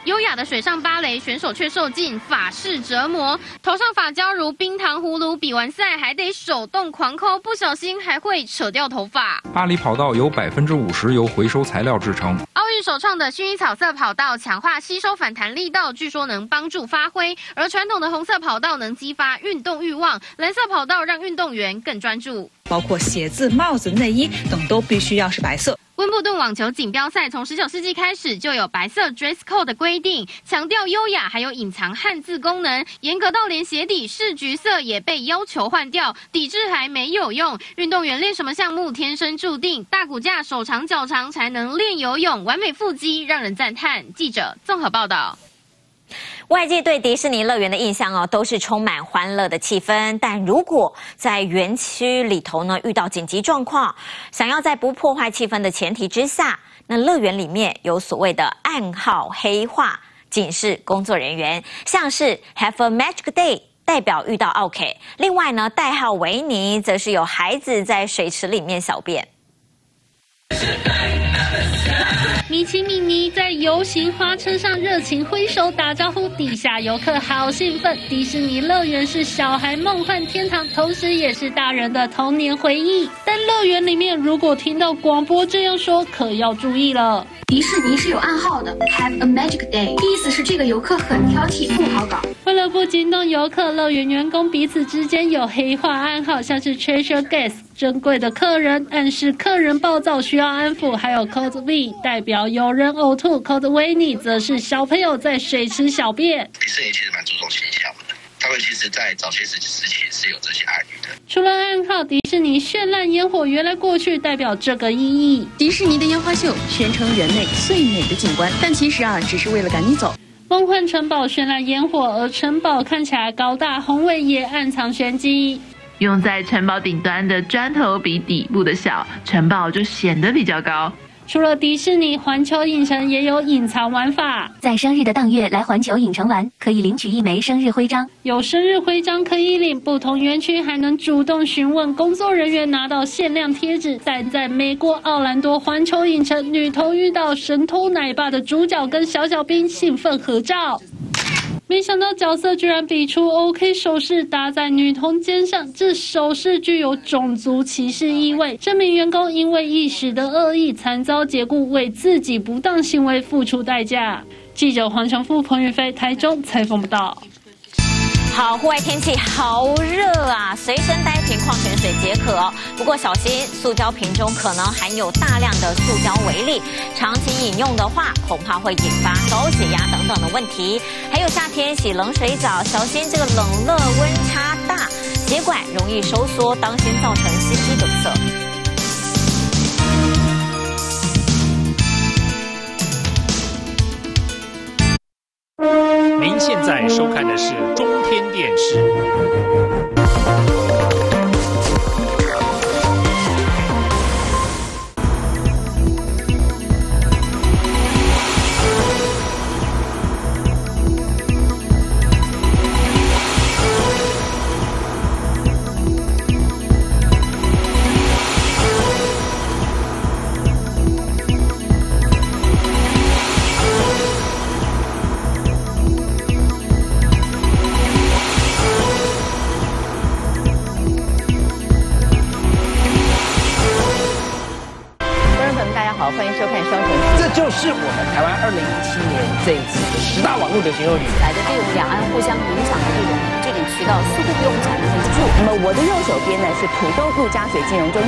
优雅的水上芭蕾选手却受尽法式折磨，头上发胶如冰糖葫芦，比完赛还得。手动狂抠，不小心还会扯掉头发。巴黎跑道有百分之五十由回收材料制成。奥运首创的薰衣草色跑道，强化吸收反弹力道，据说能帮助发挥。而传统的红色跑道能激发运动欲望，蓝色跑道让运动员更专注。包括鞋子、帽子、内衣等都必须要是白色。温布顿网球锦标赛从十九世纪开始就有白色 dress code 的规定，强调优雅，还有隐藏汉字功能，严格到连鞋底是橘色也被要求换掉，抵制还没有用。运动员练什么项目天生注定，大骨架、手长脚长才能练游泳，完美腹肌让人赞叹。记者综合报道。外界对迪士尼乐园的印象哦，都是充满欢乐的气氛。但如果在园区里头呢遇到紧急状况，想要在不破坏气氛的前提之下，那乐园里面有所谓的暗号黑话警示工作人员，像是 Have a magic day，代表遇到 OK。另外呢，代号维尼则是有孩子在水池里面小便。米奇米妮在游行花车上热情挥手打招呼，底下游客好兴奋。迪士尼乐园是小孩梦幻天堂，同时也是大人的童年回忆。但乐园里面如果听到广播这样说，可要注意了。迪士尼是有暗号的，Have a magic day，意思是这个游客很挑剔，不好搞。为了不惊动游客，乐园员工彼此之间有黑化暗号，像是 Treasure Guest。珍贵的客人暗示客人暴躁需要安抚，还有 Code V 代表有人呕吐，Code Winnie 则是小朋友在水池小便。迪士尼其实蛮注重形象们其实在早些时时期是有这些暗语的。除了暗号，迪士尼绚烂烟火原来过去代表这个意义。迪士尼的烟花秀宣称人类最美的景观，但其实啊，只是为了赶你走。梦幻城堡绚烂烟火，而城堡看起来高大宏伟，也暗藏玄机。用在城堡顶端的砖头比底部的小，城堡就显得比较高。除了迪士尼，环球影城也有隐藏玩法。在生日的当月来环球影城玩，可以领取一枚生日徽章。有生日徽章可以领，不同园区还能主动询问工作人员拿到限量贴纸。但在美国奥兰多环球影城，女童遇到神偷奶爸的主角跟小小兵兴奋合照。没想到角色居然比出 OK 手势搭在女童肩上，这手势具有种族歧视意味。这名员工因为一时的恶意，惨遭解雇，为自己不当行为付出代价。记者黄成富、彭宇飞，台中采访报道。好，户外天气好热啊，随身带一瓶矿泉水解渴哦。不过小心，塑胶瓶中可能含有大量的塑胶微粒，长期饮用的话，恐怕会引发高血压等等的问题。还有夏天洗冷水澡，小心这个冷热温差大，血管容易收缩，当心造成心肌梗塞。您现在收看的是中天电视。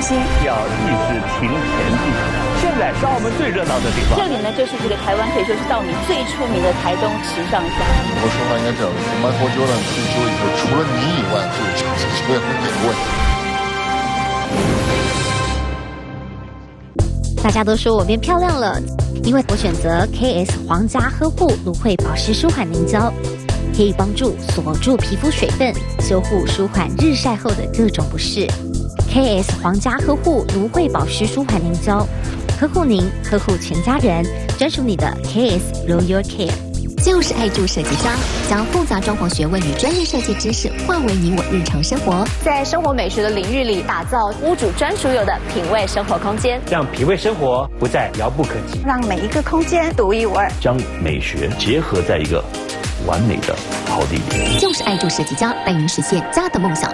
心，要一直停前进。现在是澳门最热闹的地方。这里呢就是这个台湾可以说是稻米最出名的台东池上乡。我说话应该这样，Michael Jordan 退休以后，除了你以外，就这这球员会给问题。大家都说我变漂亮了，因为我选择 KS 皇家呵护芦荟保湿舒缓凝胶，可以帮助锁住皮肤水分，修护舒缓日晒后的各种不适。KS 皇家呵护芦荟保湿舒缓凝胶，呵护您，呵护全家人，专属你的 KS Royal Care。就是爱住设计家，将复杂装潢学问与专业设计知识化为你我日常生活。在生活美学的领域里，打造屋主专属有的品味生活空间，让品味生活不再遥不可及，让每一个空间独一无二，将美学结合在一个完美的好地点。就是爱住设计家，带您实现家的梦想。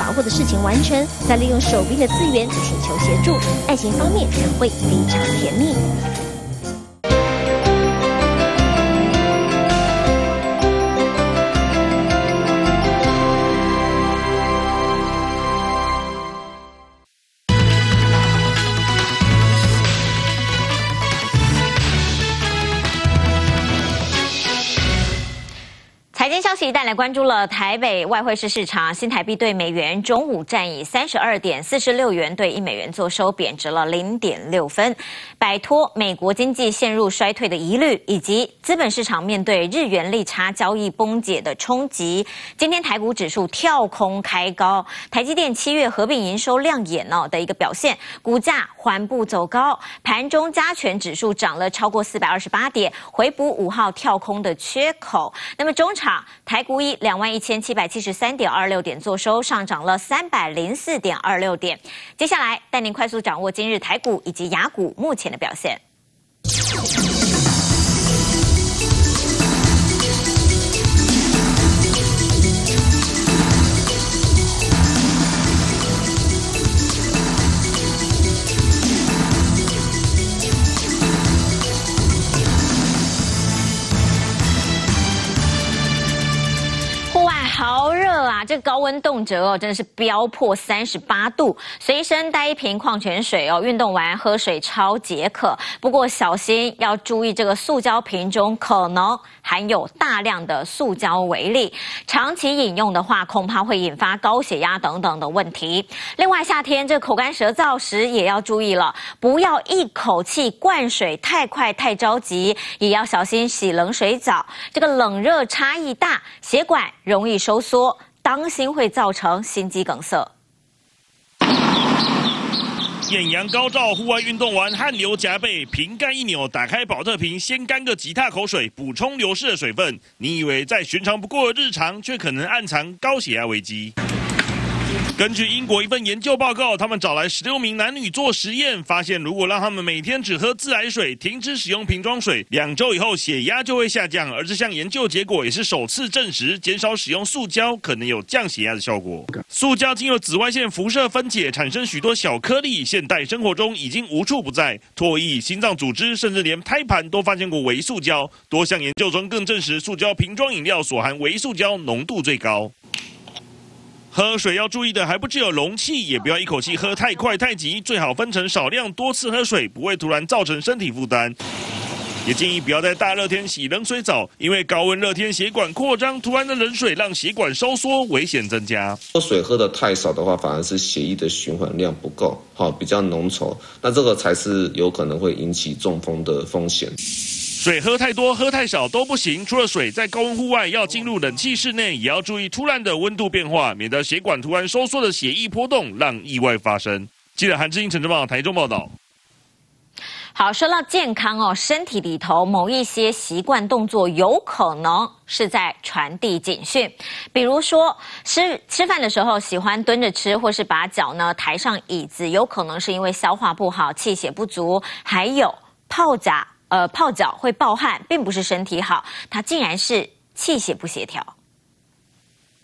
把握的事情完成，再利用手边的资源请求协助，爱情方面也会非常甜蜜。带来关注了台北外汇市市场，新台币对美元中午站以三十二点四十六元对一美元做收，贬值了零点六分，摆脱美国经济陷入衰退的疑虑，以及资本市场面对日元利差交易崩解的冲击。今天台股指数跳空开高，台积电七月合并营收亮眼哦的一个表现，股价缓步走高，盘中加权指数涨了超过四百二十八点，回补五号跳空的缺口。那么中场。台股以两万一千七百七十三点二六点做收，上涨了三百零四点二六点。接下来带您快速掌握今日台股以及雅股目前的表现。这高温动辄哦，真的是飙破三十八度。随身带一瓶矿泉水哦，运动完喝水超解渴。不过小心要注意，这个塑胶瓶中可能含有大量的塑胶微粒，长期饮用的话，恐怕会引发高血压等等的问题。另外，夏天这口干舌燥时也要注意了，不要一口气灌水太快太着急，也要小心洗冷水澡。这个冷热差异大，血管容易。收缩，当心会造成心肌梗塞。艳阳高照，户外运动完汗流浃背，瓶盖一扭，打开保特瓶，先干个几大口水，补充流失的水分。你以为再寻常不过的日常，却可能暗藏高血压危机。根据英国一份研究报告，他们找来十六名男女做实验，发现如果让他们每天只喝自来水，停止使用瓶装水，两周以后血压就会下降。而这项研究结果也是首次证实，减少使用塑胶可能有降血压的效果。塑胶经由紫外线辐射分解，产生许多小颗粒，现代生活中已经无处不在。唾液、心脏组织，甚至连胎盘都发现过微塑胶。多项研究中更证实，塑胶瓶装饮料所含微塑胶浓度最高。喝水要注意的还不只有容器，也不要一口气喝太快太急，最好分成少量多次喝水，不会突然造成身体负担。也建议不要在大热天洗冷水澡，因为高温热天血管扩张，突然的冷水让血管收缩，危险增加。喝水喝的太少的话，反而是血液的循环量不够，好比较浓稠，那这个才是有可能会引起中风的风险。水喝太多、喝太少都不行。除了水，在高温户外要进入冷气室内，也要注意突然的温度变化，免得血管突然收缩的血液波动，让意外发生。记得韩志英、陈志茂台中报道。好，说到健康哦，身体里头某一些习惯动作有可能是在传递警讯，比如说吃吃饭的时候喜欢蹲着吃，或是把脚呢抬上椅子，有可能是因为消化不好、气血不足，还有泡脚。呃，泡脚会暴汗，并不是身体好，它竟然是气血不协调。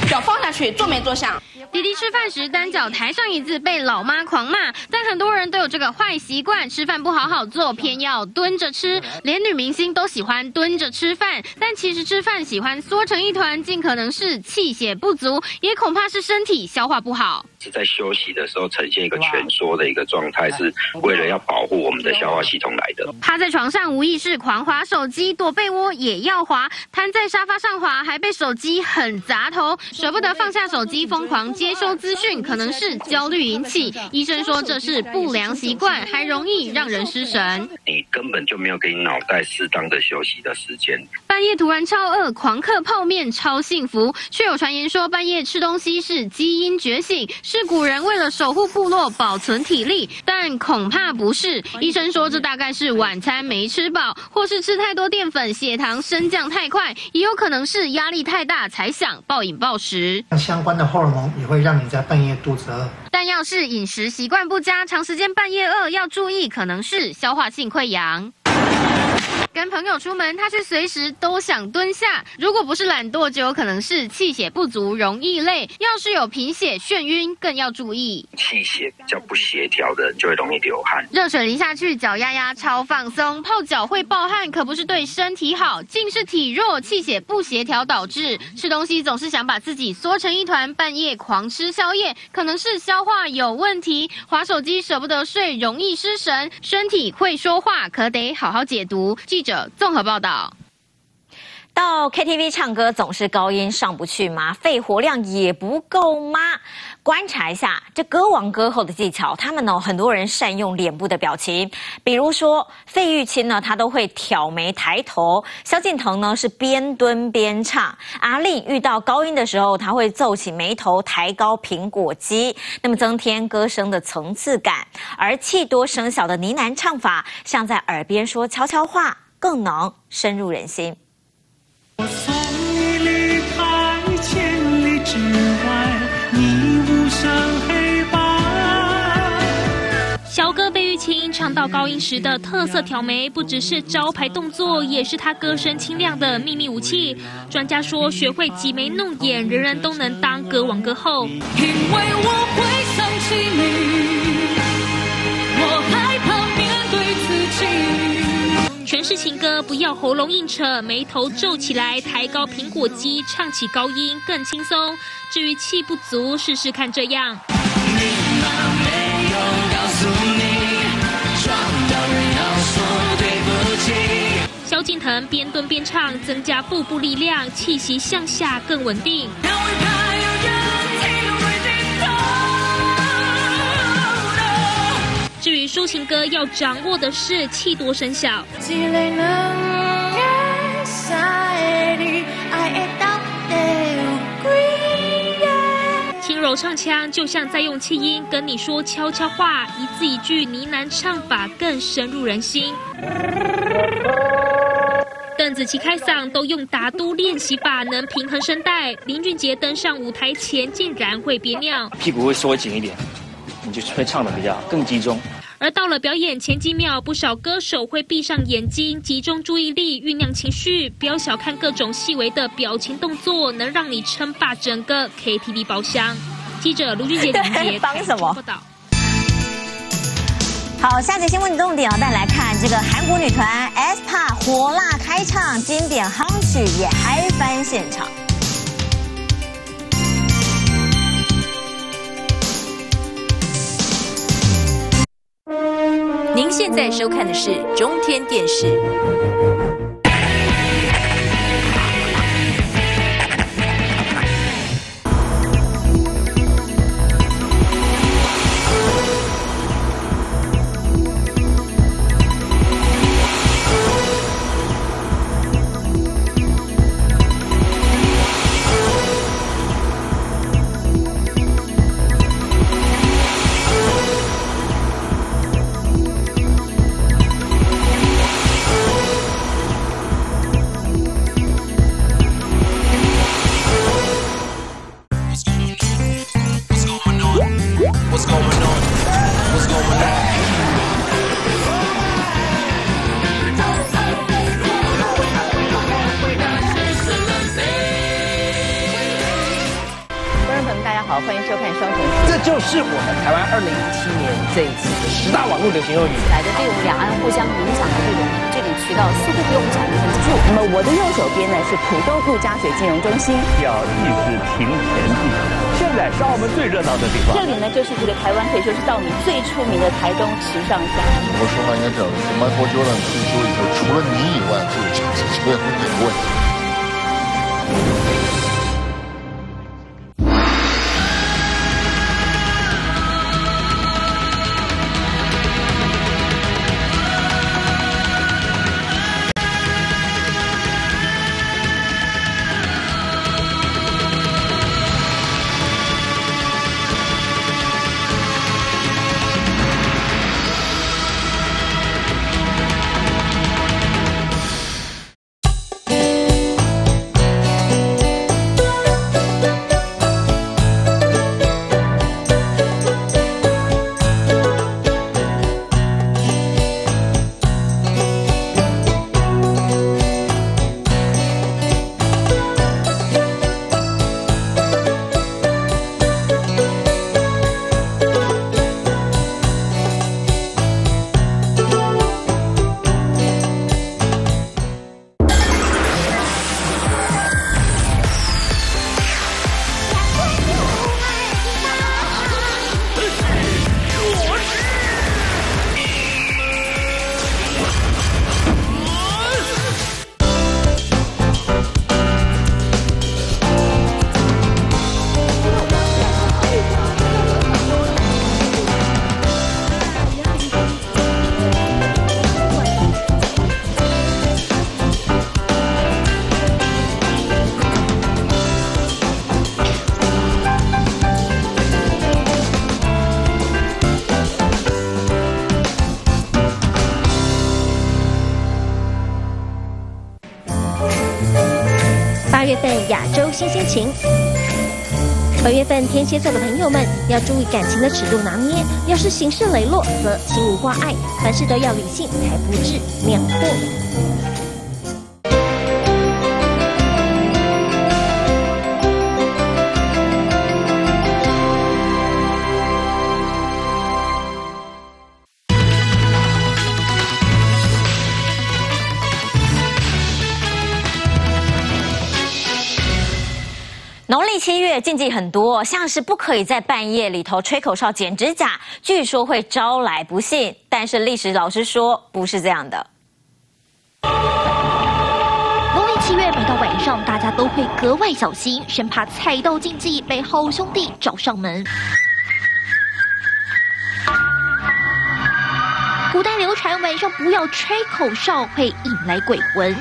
脚放下去，坐没坐相。弟弟吃饭时单脚抬上椅子，被老妈狂骂。但很多人都有这个坏习惯，吃饭不好好做，偏要蹲着吃。连女明星都喜欢蹲着吃饭，但其实吃饭喜欢缩成一团，尽可能是气血不足，也恐怕是身体消化不好。是在休息的时候呈现一个蜷缩的一个状态，是为了要保护我们的消化系统来的。趴在床上无意识狂滑手机，躲被窝也要滑，瘫在沙发上滑，还被手机狠砸头。舍不得放下手机，疯狂接收资讯，可能是焦虑引起。医生说这是不良习惯，还容易让人失神。你根本就没有给你脑袋适当的休息的时间。半夜突然超饿，狂嗑泡面超幸福，却有传言说半夜吃东西是基因觉醒，是古人为了守护部落保存体力，但恐怕不是。医生说这大概是晚餐没吃饱，或是吃太多淀粉，血糖升降太快，也有可能是压力太大才想暴饮暴食。食相关的荷尔蒙也会让你在半夜肚子饿，但要是饮食习惯不佳，长时间半夜饿要注意，可能是消化性溃疡。跟朋友出门，他却随时都想蹲下。如果不是懒惰，就有可能是气血不足，容易累。要是有贫血、眩晕，更要注意。气血比较不协调的人，就会容易流汗。热水淋下去，脚丫丫超放松。泡脚会暴汗，可不是对身体好，竟是体弱、气血不协调导致。吃东西总是想把自己缩成一团，半夜狂吃宵夜，可能是消化有问题。划手机舍不得睡，容易失神。身体会说话，可得好好解读。记者综合报道。到 KTV 唱歌总是高音上不去吗？肺活量也不够吗？观察一下这歌王歌后的技巧，他们呢很多人善用脸部的表情，比如说费玉清呢，他都会挑眉抬头；萧敬腾呢是边蹲边唱；阿令遇到高音的时候，他会皱起眉头，抬高苹果肌，那么增添歌声的层次感。而气多声小的呢喃唱法，像在耳边说悄悄话，更能深入人心。我送你离开千里之外，你无声黑白。小哥被玉清唱到高音时的特色挑眉，不只是招牌动作，也是他歌声清亮的秘密武器。专家说，学会挤眉弄眼，人人都能当歌王歌后。因为我会想起你，我是情歌，不要喉咙硬扯，眉头皱起来，抬高苹果肌，唱起高音更轻松。至于气不足，试试看这样。萧敬腾边蹲边唱，增加腹部力量，气息向下更稳定。抒情歌，要掌握的是气多声小。轻柔唱腔就像在用气音跟你说悄悄话，一字一句呢喃唱法更深入人心。邓紫棋开嗓都用打嘟练习法，能平衡声带。林俊杰登上舞台前竟然会憋尿，屁股会缩紧一点。你就会唱的比较更集中。而到了表演前几秒，不少歌手会闭上眼睛，集中注意力，酝酿情绪。不要小看各种细微的表情动作，能让你称霸整个 KTV 包厢。记者卢俊杰、林杰帮什么？好，下节新闻重点啊，带来看这个韩国女团 aespa 火辣开唱，经典夯曲也嗨翻现场。现在收看的是中天电视。新心情。本月份天蝎座的朋友们要注意感情的尺度拿捏，要是行事磊落，则心无挂碍；凡事都要理性，才不致酿祸。禁忌很多，像是不可以在半夜里头吹口哨、剪指甲，据说会招来不幸。但是历史老师说不是这样的。农历七月每到晚上，大家都会格外小心，生怕踩到禁忌被好兄弟找上门。古代流传晚上不要吹口哨，会引来鬼魂。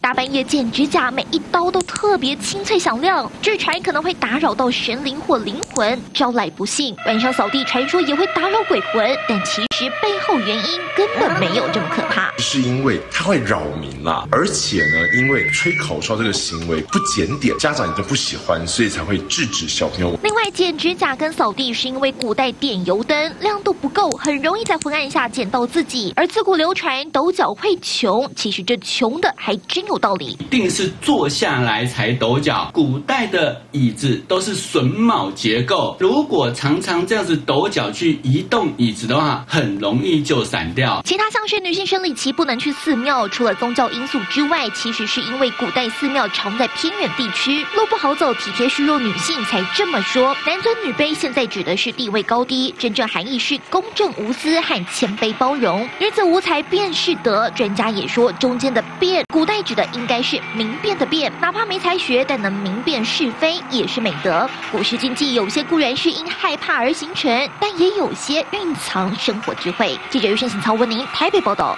大半夜剪指甲，每一刀都特别清脆响亮，据传可能会打扰到神灵或灵魂，招来不幸。晚上扫地，传说也会打扰鬼魂，但其实背后原因根本没有这么可怕。是因为它会扰民啦，而且呢，因为吹口哨这个行为不检点，家长也都不喜欢，所以才会制止小朋友。另外，剪指甲跟扫地是因为古代点油灯亮度不够，很容易在昏暗下剪到自己。而自古流传抖脚会穷，其实这穷的还真有道理。一定是坐下来才抖脚。古代的椅子都是榫卯结构，如果常常这样子抖脚去移动椅子的话，很容易就散掉。其他像是女性生理期不能去寺庙，除了宗教因素之外，其实是因为古代寺庙常在偏远地区，路不好走，体贴虚弱女性才这么说。男尊女卑现在指的是地位高低，真正含义是公正无私和谦卑包容。女子无才便是德，专家也说中间的变，古代指的应该是明辨的辨，哪怕没才学，但能明辨是非也是美德。古时禁忌有些固然是因害怕而形成，但也有些蕴藏生活智慧。记者于胜行曹文宁台北报道。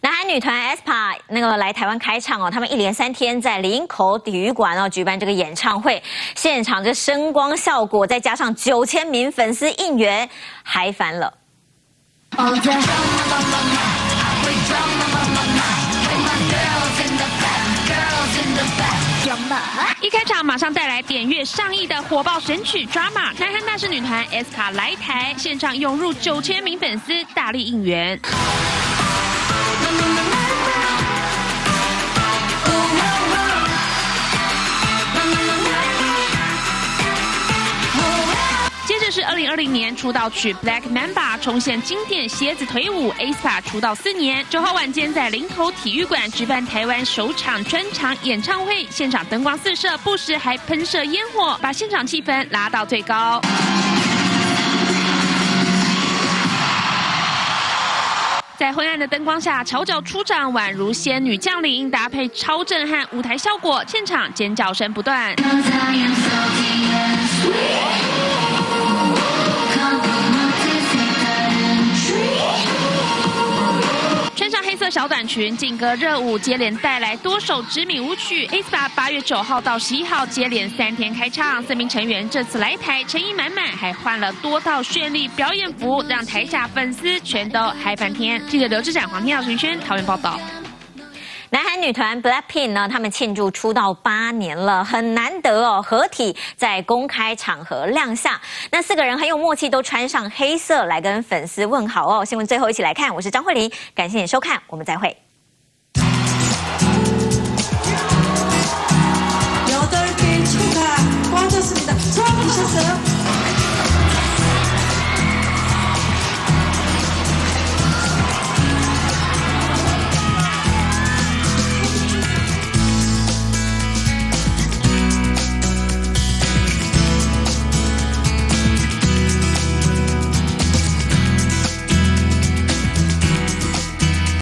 南韩女团 aespa 那个来台湾开唱哦，他们一连三天在林口体育馆哦举办这个演唱会，现场这声光效果，再加上九千名粉丝应援，嗨翻了。开场马上带来点阅上亿的火爆神曲《Drama》，南韩大师女团 S 卡来台，现场涌入九千名粉丝大力应援。是二零二零年出道曲《Black Mamba》重现经典蝎子腿舞 A SA 出道四年，九号晚间在林口体育馆举办台湾首场专场演唱会，现场灯光四射，不时还喷射烟火，把现场气氛拉到最高。在昏暗的灯光下，翘脚出场，宛如仙女降临，搭配超震撼舞台效果，现场尖叫声不断。色小短裙，劲歌热舞，接连带来多首知名舞曲。ASPA 八月九号到十一号接连三天开唱，四名成员这次来台诚意满满，还换了多套绚丽表演服，让台下粉丝全都嗨翻天。记者刘志展、黄天耀、陈轩桃园报道。男韩女团 BLACKPINK 呢，他们庆祝出道八年了，很难得哦，合体在公开场合亮相。那四个人很有默契，都穿上黑色来跟粉丝问好哦。新闻最后一起来看，我是张惠玲，感谢你收看，我们再会。